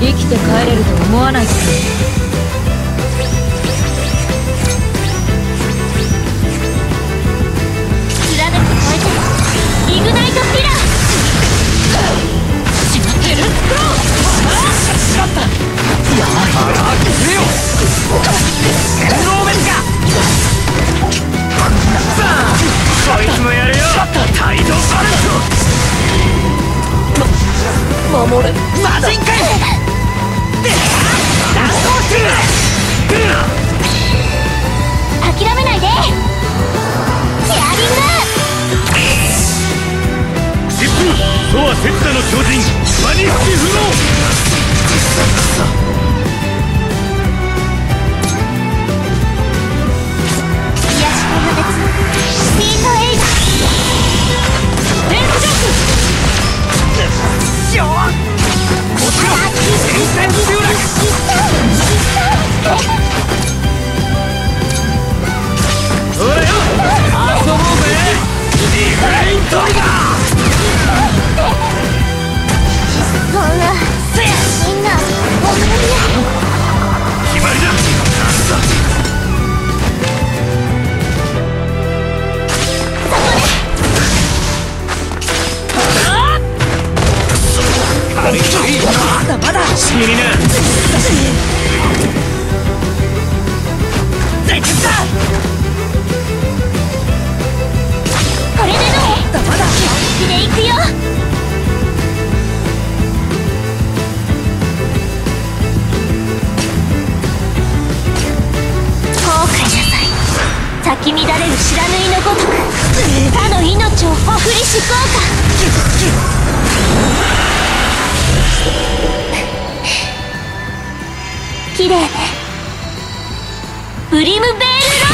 生きて帰れると思わないか。貫く超えてイグナイトピラー。しまってる。しまったやばい。くれよノーメンかさあこい。つもやるよタイドバルト守れマジンかい。ソアセッタの超人マニフキ不グ癒しの無別スピーこれでどう？まだまだ。気でいくよ。後悔なさい。咲き乱れる知らぬいのごとく他の命を送りしこうか。リね。プリムベール